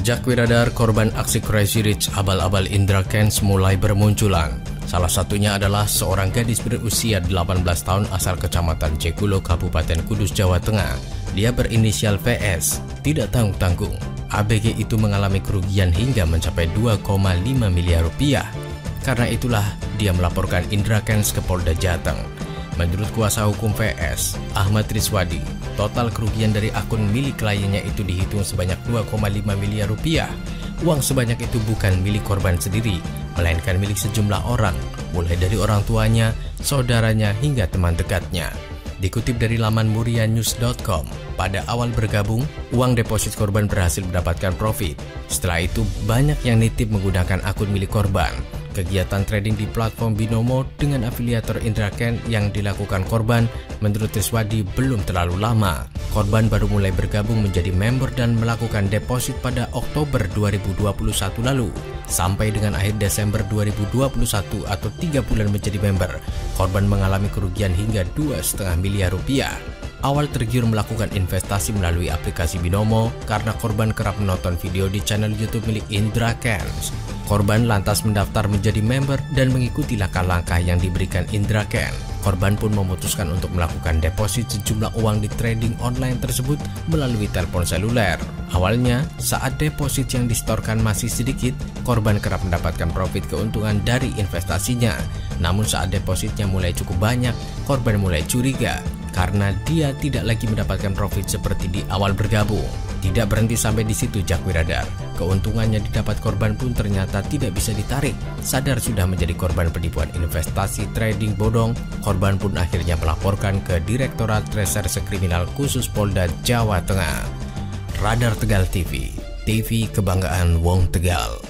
Jak Wiradar, korban aksi Crazy Rich abal-abal Indra Kents mulai bermunculan. Salah satunya adalah seorang gadis berusia 18 tahun asal kecamatan Cekulo, Kabupaten Kudus, Jawa Tengah. Dia berinisial VS, tidak tanggung-tanggung. ABG itu mengalami kerugian hingga mencapai 2,5 miliar rupiah. Karena itulah dia melaporkan Indra Kents ke Polda Jateng. Menurut kuasa hukum VS, Ahmad Rizwadi, total kerugian dari akun milik kliennya itu dihitung sebanyak 2,5 miliar rupiah. Uang sebanyak itu bukan milik korban sendiri, melainkan milik sejumlah orang, mulai dari orang tuanya, saudaranya, hingga teman dekatnya. Dikutip dari laman murianews.com, pada awal bergabung, uang deposit korban berhasil mendapatkan profit. Setelah itu, banyak yang nitip menggunakan akun milik korban. Kegiatan trading di platform Binomo dengan afiliator Indra Ken yang dilakukan korban menurut Triswadi belum terlalu lama. Korban baru mulai bergabung menjadi member dan melakukan deposit pada Oktober 2021 lalu. Sampai dengan akhir Desember 2021 atau tiga bulan menjadi member, korban mengalami kerugian hingga 2,5 miliar rupiah. Awal tergiur melakukan investasi melalui aplikasi Binomo karena korban kerap menonton video di channel YouTube milik Indra Kens. Korban lantas mendaftar menjadi member dan mengikuti langkah-langkah yang diberikan Indra Ken. Korban pun memutuskan untuk melakukan deposit sejumlah uang di trading online tersebut melalui telepon seluler. Awalnya, saat deposit yang distorkan masih sedikit, korban kerap mendapatkan profit keuntungan dari investasinya. Namun saat depositnya mulai cukup banyak, korban mulai curiga karena dia tidak lagi mendapatkan profit seperti di awal bergabung. Tidak berhenti sampai di situ Jakwi Radar. Keuntungannya didapat korban pun ternyata tidak bisa ditarik. Sadar sudah menjadi korban penipuan investasi trading bodong, korban pun akhirnya melaporkan ke Direktorat Reserse Kriminal Khusus Polda Jawa Tengah. Radar Tegal TV, TV kebanggaan Wong Tegal.